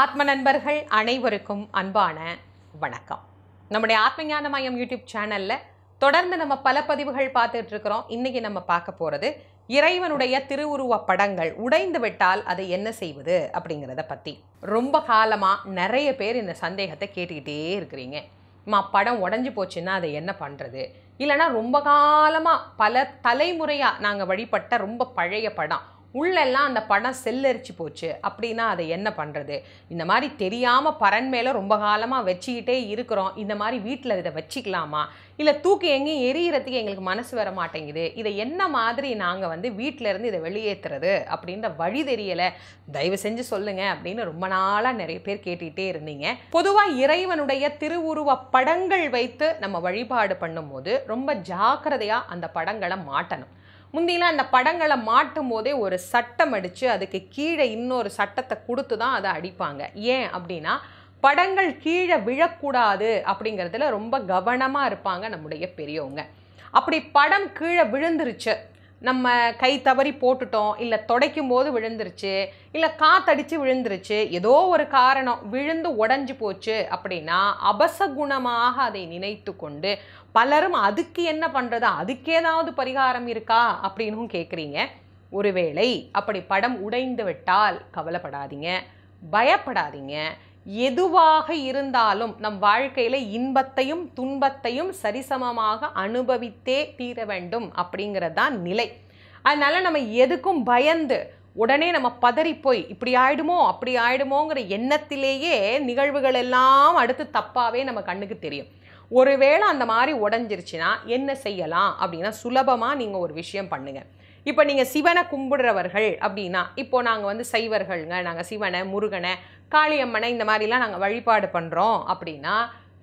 ஆத்ம நண்பர்கள் அனைவருக்கும் அன்பான வணக்கம். நம்முடைய ஆத்மஞான மையம் யூடியூப் சேனல்ல தொடர்ந்து நம்ம பல பதிவுகள் பார்த்துட்டு இருக்கிறோம் இன்னைக்கு நம்ம பார்க்க போறது இறைவனுடைய திருவுருவ படங்கள் உடைந்து விட்டால் அதை என்ன செய்வது அப்படிங்கிறத பத்தி. ரொம்ப காலமா நிறைய பேர் இந்த சந்தேகத்தை கேட்டுக்கிட்டே இருக்கிறீங்க. மா படம் உடஞ்சி போச்சுன்னா அதை என்ன பண்ணுறது இல்லைன்னா ரொம்ப காலமாக பல தலைமுறையாக நாங்கள் வழிபட்ட ரொம்ப பழைய படம் உள்ளெல்லாம் அந்த படம் செல்லரிச்சு போச்சு. அப்படின்னா அதை என்ன பண்ணுறது இந்த மாதிரி தெரியாமல் பரன் மேலே ரொம்ப காலமாக வச்சுக்கிட்டே இருக்கிறோம். இந்த மாதிரி வீட்டில் இதை வச்சுக்கலாமா? இல்லை தூக்கி எங்கேயும் எரியறதுக்கு எங்களுக்கு மனசு வர மாட்டேங்குது. இதை என்ன மாதிரி நாங்கள் வந்து வீட்டில் இருந்து இதை வெளியேற்றுறது அப்படின்ற வழி தெரியலை. தயவு செஞ்சு சொல்லுங்கள் அப்படின்னு ரொம்ப நாளாக நிறைய பேர் கேட்டுக்கிட்டே இருந்தீங்க. பொதுவாக இறைவனுடைய திருவுருவ படங்கள் வைத்து நம்ம வழிபாடு பண்ணும்போது ரொம்ப ஜாக்கிரதையாக அந்த படங்களை மாட்டணும். முந்திலாம் அந்த படங்களை மாட்டும் போதே ஒரு சட்டம் அடித்து அதுக்கு கீழே இன்னொரு சட்டத்தை கொடுத்து தான் அதை அடிப்பாங்க. ஏன் அப்படின்னா படங்கள் கீழே விழக்கூடாது அப்படிங்கிறதுல ரொம்ப கவனமாக இருப்பாங்க நம்முடைய பெரியவங்க. அப்படி படம் கீழே விழுந்துருச்சு நம்ம கை தவறி போட்டுட்டோம் இல்லை துடைக்கும் போது விழுந்துருச்சு இல்லை காத்தடிச்சு விழுந்துருச்சு ஏதோ ஒரு காரணம் விழுந்து உடஞ்சி போச்சு அப்படின்னா அபசகுணமாக அதை நினைத்து கொண்டு பலரும் அதுக்கு என்ன பண்ணுறது அதுக்கு ஏதாவது பரிகாரம் இருக்கா? அப்படின்னும் கேட்குறீங்க ஒருவேளை அப்படி படம் உடைந்து விட்டால் கவலைப்படாதீங்க பயப்படாதீங்க. எதுவாக இருந்தாலும் நம் வாழ்க்கையில் இன்பத்தையும் துன்பத்தையும் சரிசமமாக அனுபவித்தே தீர வேண்டும் அப்படிங்கிறது தான் நிலை. அதனால் நம்ம எதுக்கும் பயந்து உடனே நம்ம பதறி போய் இப்படி ஆயிடுமோ அப்படி ஆயிடுமோங்கிற எண்ணத்திலேயே நிகழ்வுகள் எல்லாம் அடுத்து தப்பாகவே நம்ம கண்ணுக்கு தெரியும். ஒருவேளை அந்த மாதிரி உடஞ்சிருச்சுன்னா என்ன செய்யலாம் அப்படின்னா சுலபமாக நீங்கள் ஒரு விஷயம் பண்ணுங்கள் இப்போ நீங்கள் சிவனை கும்பிடுறவர்கள் அப்படின்னா இப்போது நாங்கள் வந்து சைவர்கள்ங்க நாங்கள் சிவனை முருகனை காளியம்மனை இந்த மாதிரிலாம் நாங்கள் வழிபாடு பண்ணுறோம் அப்படின்னா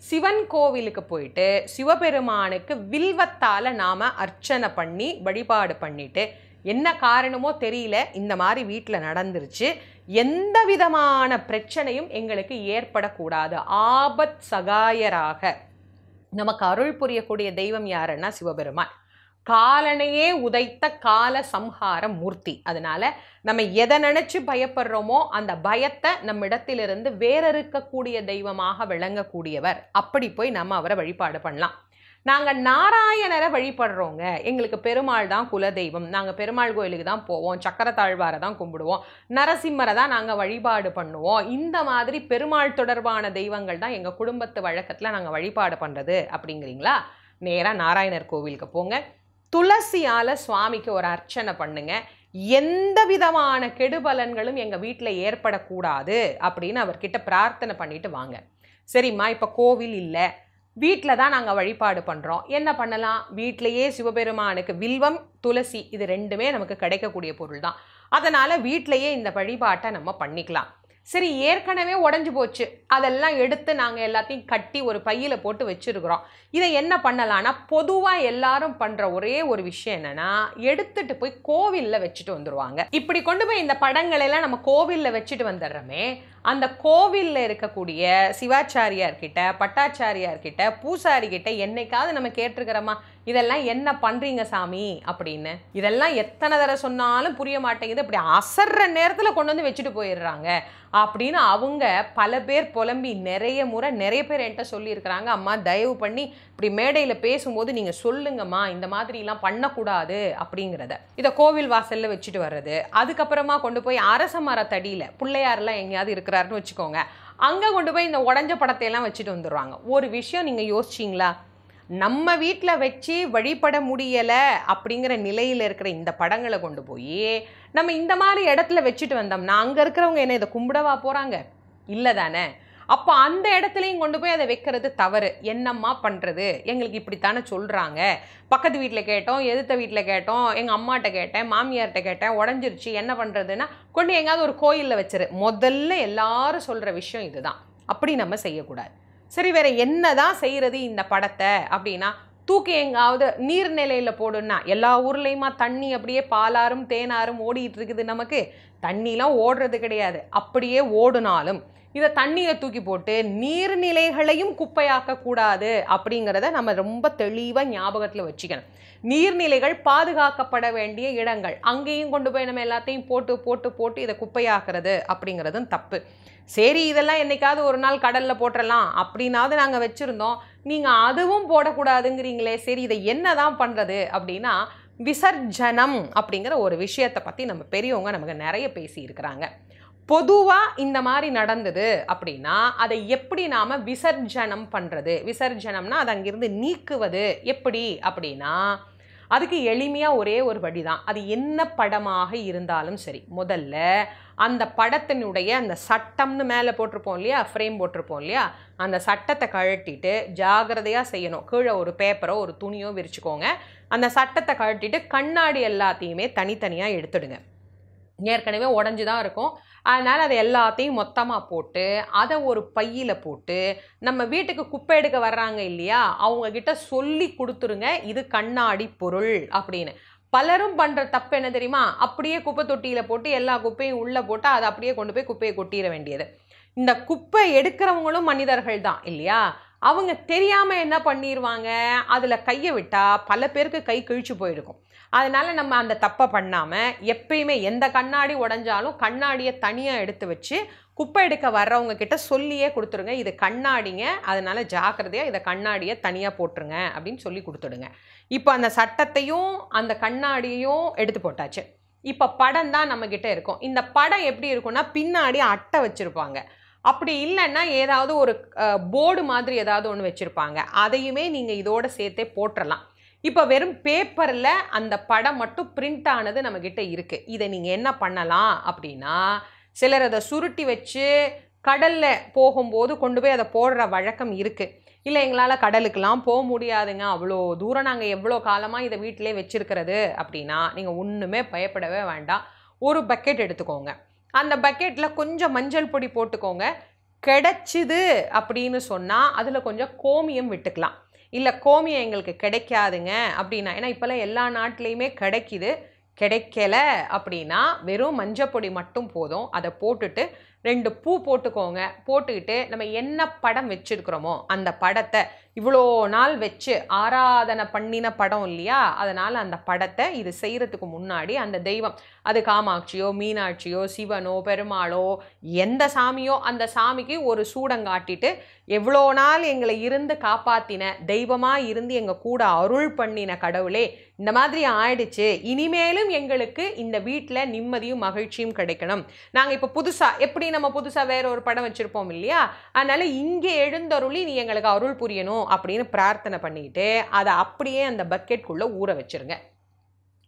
சிவன் கோவிலுக்கு போயிட்டு சிவபெருமானுக்கு வில்வத்தால் நாம் அர்ச்சனை பண்ணி வழிபாடு பண்ணிட்டு என்ன காரணமோ தெரியல இந்த மாதிரி வீட்டில் நடந்துருச்சு. எந்த விதமான பிரச்சனையும் எங்களுக்கு ஏற்படக்கூடாது. ஆபத் சகாயராக. நமக்கு அருள் புரியக்கூடிய தெய்வம் யாருன்னா சிவபெருமான். காலனையே உதைத்த கால சம்ஹார மூர்த்தி. அதனால நம்ம எதை நினைச்சு பயப்படுறோமோ அந்த பயத்தை நம்மிடத்திலிருந்து வேறறுக்கக்கூடிய தெய்வமாக விளங்கக்கூடியவர். அப்படி போய் நம்ம அவரை வழிபாடு பண்ணலாம். நாங்கள் நாராயணரை வழிபடுறோங்க. எங்களுக்கு பெருமாள் தான் குலதெய்வம். நாங்கள் பெருமாள் கோயிலுக்கு தான் போவோம். சக்கரத்தாழ்வாரை தான் கும்பிடுவோம். நரசிம்மரை தான் நாங்கள் வழிபாடு பண்ணுவோம். இந்த மாதிரி பெருமாள் தொடர்பான தெய்வங்கள் தான் எங்கள் குடும்பத்து வழக்கத்தில் நாங்கள் வழிபாடு பண்ணுறது அப்படிங்கிறீங்களா? நேராக நாராயணர் கோவிலுக்கு போங்க. துளசியால் சுவாமிக்கு ஒரு அர்ச்சனை பண்ணுங்க. எந்த விதமான கெடுபலன்களும் எங்கள் வீட்டில் ஏற்படக்கூடாது அப்படின்னு அவர்கிட்ட பிரார்த்தனை பண்ணிட்டு வாங்க. சரிம்மா இப்போ கோவில் இல்லை. வீட்டில் தான் நாங்கள் வழிபாடு பண்ணுறோம் என்ன பண்ணலாம்? வீட்டிலையே சிவபெருமானுக்கு வில்வம் துளசி இது ரெண்டுமே நமக்கு கிடைக்கக்கூடிய பொருள் தான் அதனால் வீட்டிலையே இந்த வழிபாட்டை நம்ம பண்ணிக்கலாம். சரி ஏற்கனவே உடஞ்சி போச்சு. அதெல்லாம் எடுத்து நாங்கள் எல்லாத்தையும் கட்டி ஒரு பையில் போட்டு வச்சுருக்குறோம். இதை என்ன பண்ணலான்னா பொதுவாக எல்லாரும் பண்ணுற ஒரே ஒரு விஷயம் என்னென்னா எடுத்துட்டு போய் கோவிலில் வச்சுட்டு வந்துடுவாங்க இப்படி கொண்டு போய் இந்த படங்களெல்லாம் நம்ம கோவிலில் வச்சுட்டு வந்துடுறோமே அந்த கோவிலில் இருக்கக்கூடிய சிவாச்சாரியார்கிட்ட பட்டாச்சாரியார்கிட்ட பூசாரிக்கிட்ட பூசாரி என்னைக்காவது நம்ம கேட்டிருக்கிறோமா இதெல்லாம் என்ன பண்ணுறீங்க சாமி? அப்படின்னு. இதெல்லாம் எத்தனை தடவை சொன்னாலும் புரிய மாட்டேங்குது. இப்படி அசர்ற நேரத்தில் கொண்டு வந்து வச்சுட்டு போயிடுறாங்க. அப்படின்னு அவங்க பல பேர் புலம்பி நிறைய முறை நிறைய பேர் என்கிட்ட சொல்லியிருக்கிறாங்க. அம்மா தயவு பண்ணி இப்படி மேடையில் பேசும்போது நீங்கள் சொல்லுங்கம்மா இந்த மாதிரிலாம் பண்ணக்கூடாது அப்படிங்கிறத. இதை கோவில் வாசலில் வச்சுட்டு வர்றது. அதுக்கப்புறமா கொண்டு போய் அரச மரத்தடியில் பிள்ளையாரெலாம் எங்கேயாவது இருக்கிறாருன்னு வச்சுக்கோங்க. அங்கே கொண்டு போய் இந்த உடஞ்ச படத்தையெல்லாம் வச்சுட்டு வந்துடுவாங்க ஒரு விஷயம் நீங்கள் யோசிச்சிங்களா? நம்ம வீட்டில் வச்சு வழிபட முடியலை அப்படிங்கிற நிலையில் இருக்கிற இந்த படங்களை கொண்டு போய் நம்ம இந்த மாதிரி இடத்துல வச்சுட்டு வந்தோம்னா அங்கே இருக்கிறவங்க என்ன இதை கும்பிடவா போகிறாங்க இல்லை தானே. அப்போ அந்த இடத்துலையும் கொண்டு போய் அதை வைக்கிறது தவறு. என்னம்மா பண்ணுறது எங்களுக்கு இப்படித்தானே சொல்கிறாங்க பக்கத்து வீட்டில் கேட்டோம் எதிர்த்த வீட்டில் கேட்டோம் எங்கள் அம்மாட்ட கேட்டேன் மாமியார்கிட்ட கேட்டேன் உடஞ்சிருச்சு என்ன பண்ணுறதுன்னா கொண்டு எங்கேயாவது ஒரு கோயிலில் வச்சிரு. முதல்ல எல்லாரும் சொல்கிற விஷயம் இதுதான். அப்படி நம்ம செய்யக்கூடாது. சரி வேற என்னதான் செய்கிறது இந்த படத்தை அப்படின்னா தூக்கி எங்காவது நீர்நிலையில் போடுன்னா எல்லா ஊர்லேயுமா தண்ணி அப்படியே பாலாரும் தேனாரும் ஓடிட்டு இருக்குது நமக்கு. தண்ணிலாம் ஓடுறது கிடையாது. அப்படியே ஓடுனாலும் இதை தண்ணியை தூக்கி போட்டு நீர்நிலைகளையும் குப்பையாக்கக்கூடாது அப்படிங்கிறத நம்ம ரொம்ப தெளிவாக ஞாபகத்தில் வச்சுக்கணும். நீர்நிலைகள் பாதுகாக்கப்பட வேண்டிய இடங்கள். அங்கேயும் கொண்டு போய் நம்ம எல்லாத்தையும் போட்டு போட்டு போட்டு இதை குப்பையாக்குறது அப்படிங்கிறதும் தப்பு. சரி இதெல்லாம் என்னைக்காவது ஒரு நாள் கடலில் போட்டுடலாம் அப்படின்னாவது நாங்கள் வச்சுருந்தோம். நீங்கள் அதுவும் போடக்கூடாதுங்கிறீங்களே சரி இதை என்ன தான் பண்ணுறது அப்படின்னா விசர்ஜனம் அப்படிங்கிற ஒரு விஷயத்தை பற்றி நம்ம பெரியவங்க நமக்கு நிறைய பேசியிருக்கிறாங்க. பொதுவாக இந்த மாதிரி நடந்தது அப்படின்னா அதை எப்படி நாம் விசர்ஜனம் பண்ணுறது விசர்ஜனம்னா அதை அங்கிருந்து நீக்குவது எப்படி அப்படின்னா அதுக்கு எளிமையாக ஒரே ஒரு வழி தான் அது என்ன படமாக இருந்தாலும் சரி. முதல்ல அந்த படத்தினுடைய அந்த சட்டம்னு மேலே போட்டிருப்போம் இல்லையா? ஃப்ரேம் போட்டிருப்போம் இல்லையா? அந்த சட்டத்தை கழட்டிட்டு ஜாகிரதையாக செய்யணும். கீழே ஒரு பேப்பரோ ஒரு துணியோ விரிச்சுக்கோங்க. அந்த சட்டத்தை கழட்டிட்டு கண்ணாடி எல்லாத்தையுமே தனித்தனியாக எடுத்துடுங்க. ஏற்கனவே உடஞ்சி தான் இருக்கும். அதனால் அதை எல்லாத்தையும் மொத்தமாக போட்டு அதை ஒரு பையில் போட்டு நம்ம வீட்டுக்கு குப்பை எடுக்க வர்றாங்க இல்லையா அவங்கக்கிட்ட சொல்லி கொடுத்துருங்க இது கண்ணாடி பொருள் அப்படின்னு. பலரும் பண்ணுற தப்பு என்ன தெரியுமா? அப்படியே குப்பை தொட்டியில் போட்டு எல்லா குப்பையும் உள்ளே போட்டு அதை அப்படியே கொண்டு போய் குப்பையை கொட்டிட வேண்டியது. இந்த குப்பை எடுக்கிறவங்களும் மனிதர்கள் தான் இல்லையா? அவங்க தெரியாமல் என்ன பண்ணிடுவாங்க அதில் கையை விட்டால் பல பேருக்கு கை கிழிச்சு போயிருக்கும். அதனால் நம்ம அந்த தப்பை பண்ணாமல் எப்பயுமே எந்த கண்ணாடி உடஞ்சாலும் கண்ணாடியை தனியாக எடுத்து வச்சு குப்பை எடுக்க வர்றவங்க கிட்ட சொல்லியே கொடுத்துருங்க. இது கண்ணாடிங்க. அதனால ஜாக்கிரதையாக இதை கண்ணாடியை தனியாக போட்டுருங்க அப்படின்னு சொல்லி கொடுத்துடுங்க. இப்போ அந்த சட்டத்தையும் அந்த கண்ணாடியையும் எடுத்து போட்டாச்சு. இப்போ படம் தான் நம்மக்கிட்ட இருக்கும். இந்த படம் எப்படி இருக்கும்னா பின்னாடி அட்டை வச்சுருப்பாங்க. அப்படி இல்லைன்னா ஏதாவது ஒரு போர்டு மாதிரி ஏதாவது ஒன்று வச்சுருப்பாங்க. அதையுமே நீங்கள் இதோட சேர்த்தே போட்டுடலாம் இப்போ வெறும் பேப்பரில் அந்த படம் மட்டும் பிரிண்ட் ஆனது நம்மக்கிட்ட இருக்குது இதை நீங்கள் என்ன பண்ணலாம் அப்படின்னா சிலர் அதை சுருட்டி வச்சு கடலில் போகும்போது கொண்டு போய் அதை போடுற வழக்கம் இருக்குது இல்லை எங்களால் கடலுக்கெலாம் போக முடியாதுங்க. அவ்வளோ தூரம் நாங்கள் எவ்வளோ காலமாக இதை வீட்டிலே வச்சுருக்கிறது அப்படின்னா நீங்கள் ஒன்றுமே பயப்படவே வேண்டாம். ஒரு பக்கெட் எடுத்துக்கோங்க. அந்த பக்கெட்டில் கொஞ்சம் மஞ்சள் பொடி போட்டுக்கோங்க. கிடைச்சிது அப்படின்னு சொன்னால் அதில் கொஞ்சம் கோமியம் விட்டுக்கலாம். இல்லை கோமியம் எங்களுக்கு கிடைக்காதுங்க அப்படின்னா ஏன்னா இப்போல்லாம் எல்லா நாட்டிலையுமே கிடைக்கிது. கிடைக்கல அப்படின்னா வெறும் மஞ்சப்பொடி மட்டும் போதும். அதை போட்டுட்டு ரெண்டு பூ போட்டுக்கோங்க. போட்டுக்கிட்டு நம்ம என்ன படம் வச்சுருக்கிறோமோ அந்த படத்தை இவ்வளோ நாள் வச்சு ஆராதனை பண்ணின படம் இல்லையா? அதனால் அந்த படத்தை இது செய்கிறதுக்கு முன்னாடி அந்த தெய்வம் அது காமாட்சியோ மீனாட்சியோ சிவனோ பெருமாளோ எந்த சாமியோ அந்த சாமிக்கு ஒரு சூடங்காட்டிட்டு எவ்வளோ நாள் எங்களை இருந்து காப்பாத்தின தெய்வமாக இருந்து எங்கள் கூட அருள் பண்ணின கடவுளே இந்த மாதிரி ஆயிடுச்சு. இனிமேலும் எங்களுக்கு இந்த வீட்டில் நிம்மதியும் மகிழ்ச்சியும் கிடைக்கணும். நாங்கள் இப்போ புதுசாக எப்படி நம்ம புதுசாக வேற ஒரு படம் வச்சுருப்போம் இல்லையா? அதனால் இங்கே எழுந்தருளி நீ எங்களுக்கு அருள் புரியணும். அப்படின்னு பிரார்த்தனை பண்ணிட்டு அதை அப்படியே அந்த பக்கெட்குள்ளே ஊற வச்சிருங்க.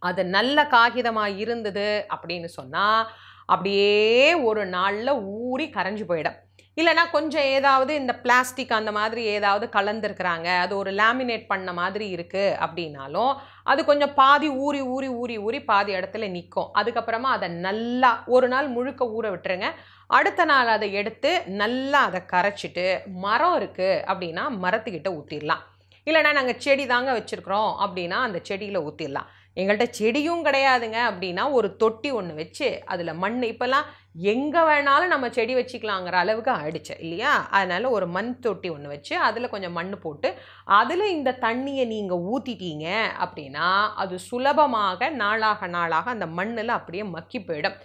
அது நல்ல காகிதமாக இருந்தது அப்படின்னு சொன்னால் அப்படியே ஒரு நாளில் ஊறி கரைஞ்சு போயிடும். இல்லைனா கொஞ்சம் ஏதாவது இந்த பிளாஸ்டிக் அந்த மாதிரி ஏதாவது கலந்துருக்குறாங்க அது ஒரு லேமினேட் பண்ண மாதிரி இருக்குது அப்படின்னாலும் அது கொஞ்சம் பாதி ஊறி ஊறி ஊறி ஊறி பாதி இடத்துல நிற்கும் அதுக்கப்புறமா அதை நல்லா ஒரு நாள் முழுக்க ஊற விட்டுருங்க. அடுத்த நாள் அதை எடுத்து நல்லா அதை கரைச்சிட்டு மரம் இருக்குது அப்படின்னா மரத்துக்கிட்ட ஊற்றிடலாம் இல்லைனா நாங்கள் செடி தாங்க வச்சுருக்குறோம் அப்படின்னா அந்த செடியில் ஊற்றிடலாம் எங்கள்கிட்ட செடியும் கிடையாதுங்க அப்படின்னா ஒரு தொட்டி ஒன்று வச்சு அதில் மண் இப்போல்லாம் எங்கே வேணாலும் நம்ம செடி வச்சுக்கலாங்கிற அளவுக்கு ஆயிடுச்சு இல்லையா? அதனால் ஒரு மண் தொட்டி ஒன்று வச்சு அதில் கொஞ்சம் மண் போட்டு அதில் இந்த தண்ணியை நீங்கள் ஊற்றிட்டீங்க அப்படின்னா அது சுலபமாக நாளாக நாளாக அந்த மண்ணில் அப்படியே மக்கி போயிடும்.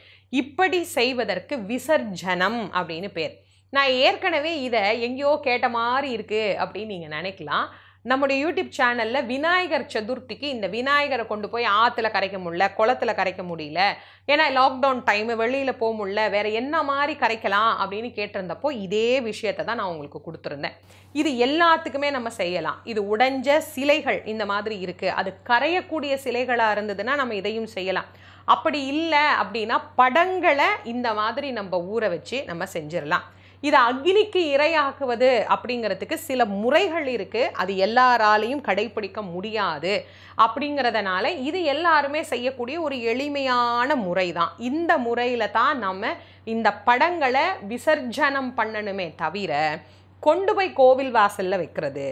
இப்படி செய்வதற்கு விசர்ஜனம் அப்படின்னு பேர். நான் ஏற்கனவே இதை எங்கேயோ கேட்ட மாதிரி இருக்குது அப்படின்னு நீங்கள் நினைக்கலாம். நம்முடைய யூடியூப் சேனலில் விநாயகர் சதுர்த்திக்கு இந்த விநாயகரை கொண்டு போய் ஆற்றுல கரைக்க முடியல குளத்துல கரைக்க முடியல. ஏன்னா லாக்டவுன் டைமு வெளியில் போக முடியல வேறு என்ன மாதிரி கரைக்கலாம் அப்படின்னு கேட்டிருந்தப்போ இதே விஷயத்தை தான் நான் உங்களுக்கு கொடுத்துருந்தேன். இது எல்லாத்துக்குமே நம்ம செய்யலாம். இது உடைஞ்ச சிலைகள் இந்த மாதிரி இருக்குது அது கரையக்கூடிய சிலைகளாக இருந்ததுன்னா நம்ம இதையும் செய்யலாம். அப்படி இல்லை அப்படின்னா படங்களை இந்த மாதிரி நம்ம ஊற வச்சு நம்ம செஞ்சிடலாம். இதை அக்னிக்கு இரையாக்குவது அப்படிங்கிறதுக்கு சில முறைகள் இருக்குது அது எல்லாராலையும் கடைப்பிடிக்க முடியாது அப்படிங்கிறதுனால இது எல்லாருமே செய்யக்கூடிய ஒரு எளிமையான முறை தான் இந்த முறையில் தான் நம்ம இந்த படங்களை விசர்ஜனம் பண்ணணுமே தவிர கொண்டு போய் கோவில் வாசலில் வைக்கிறது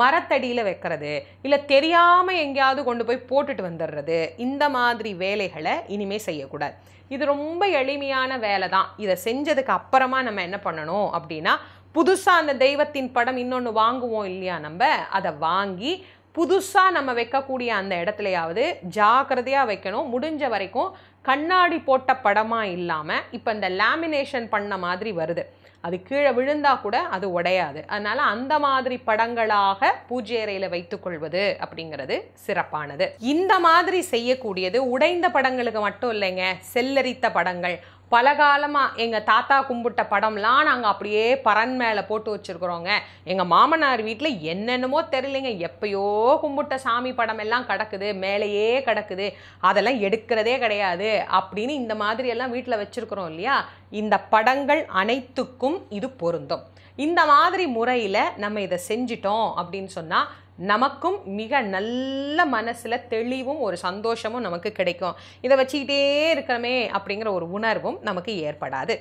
மரத்தடியில் வைக்கிறது இல்லை தெரியாமல் எங்கேயாவது கொண்டு போய் போட்டுட்டு வந்துடுறது இந்த மாதிரி வேலைகளை இனிமேல் செய்யக்கூடாது. இது ரொம்ப எளிமையான வேலை தான் இதை செஞ்சதுக்கு அப்புறமா நம்ம என்ன பண்ணணும் அப்படின்னா புதுசாக அந்த தெய்வத்தின் படம் இன்னொன்று வாங்குவோம் இல்லையா நம்ம அதை வாங்கி புதுசாக நம்ம வைக்கக்கூடிய அந்த இடத்துலையாவது ஜாக்கிரதையாக வைக்கணும். முடிஞ்ச வரைக்கும் கண்ணாடி போட்ட படமாக இல்லாமல் இப்போ இந்த லேமினேஷன் பண்ண மாதிரி வருது. அது கீழே விழுந்தா கூட அது உடையாது. அதனால அந்த மாதிரி படங்களாக பூஜை அறையில் வைத்துக்கொள்வது அப்படிங்கிறது சிறப்பானது. இந்த மாதிரி செய்யக்கூடியது உடைந்த படங்களுக்கு மட்டும் இல்லைங்க செல்லரித்த படங்கள். பல காலமாக எங்கள் தாத்தா கும்பிட்ட படம்லாம் நாங்கள் அப்படியே பரன் மேலே போட்டு வச்சுருக்குறோங்க. எங்கள் மாமனார் வீட்டில் என்னென்னமோ தெரியலைங்க. எப்பயோ கும்பிட்ட சாமி படம் எல்லாம் கிடக்குது மேலேயே கிடக்குது. அதெல்லாம் எடுக்கிறதே கிடையாது அப்படின்னு இந்த மாதிரி எல்லாம் வீட்டில் வச்சுருக்குறோம் இல்லையா? இந்த படங்கள் அனைத்துக்கும் இது பொருந்தும். இந்த மாதிரி முறையில் நம்ம இதை செஞ்சிட்டோம் அப்படின்னு சொன்னால் நமக்கும் மிக நல்ல மனசில் தெளிவும் ஒரு சந்தோஷமும் நமக்கு கிடைக்கும். இதை வச்சுக்கிட்டே இருக்கிறோமே அப்படிங்கிற ஒரு உணர்வும் நமக்கு ஏற்படாது.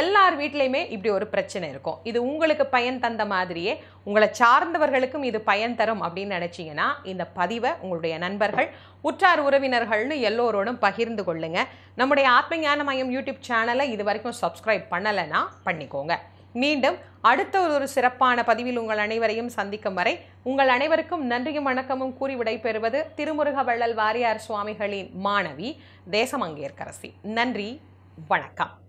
எல்லார் வீட்லேயுமே இப்படி ஒரு பிரச்சனை இருக்கும். இது உங்களுக்கு பயன் தந்த மாதிரியே உங்களை சார்ந்தவர்களுக்கும் இது பயன் தரும் அப்படின்னு நினச்சிங்கன்னா இந்த பதிவை உங்களுடைய நண்பர்கள் உற்றார் உறவினர்கள்னு எல்லோரோடும் பகிர்ந்து கொள்ளுங்கள் நம்முடைய ஆத்மஞான மையம் யூடியூப் சேனலை இது வரைக்கும் சப்ஸ்கிரைப் பண்ணலைன்னா பண்ணிக்கோங்க. மீண்டும் அடுத்த ஒரு ஒரு சிறப்பான பதிவில் உங்கள் அனைவரையும் சந்திக்கும் வரை உங்கள் அனைவருக்கும் நன்றியும் வணக்கமும் கூறி விடைபெறுவது திருமுருக வள்ளல் வாரியார் சுவாமிகளின் மாணவி தேசமங்கேற்கரசி. நன்றி வணக்கம்.